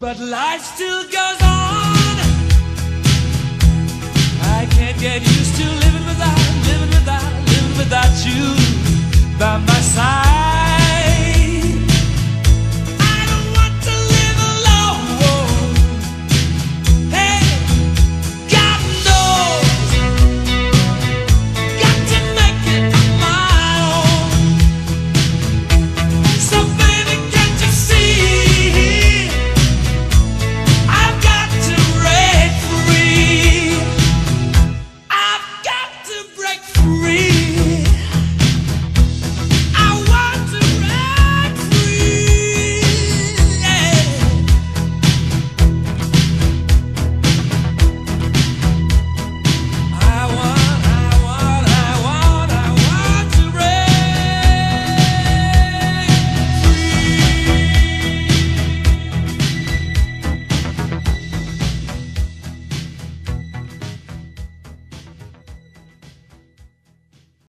But life still goes on.